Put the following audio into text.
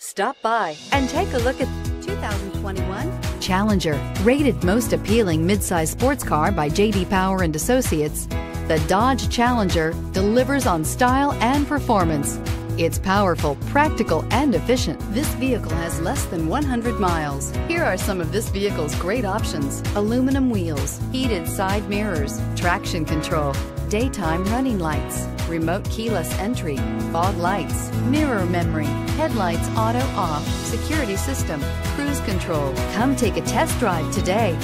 Stop by and take a look at 2021 Challenger. Rated most appealing midsize sports car by J.D. Power and Associates, the Dodge Challenger delivers on style and performance. It's powerful, practical, and efficient. This vehicle has less than 100 miles. Here are some of this vehicle's great options. Aluminum wheels, heated side mirrors, traction control, daytime running lights, remote keyless entry, fog lights, mirror memory, headlights auto off, security system, cruise control. Come take a test drive today.